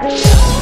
Hey.